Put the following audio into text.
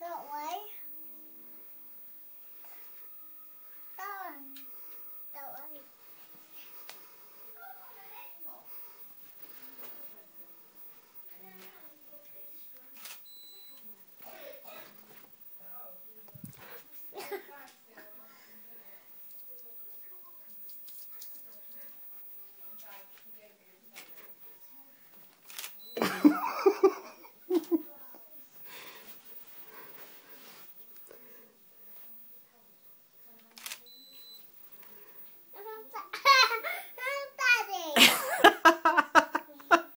that one.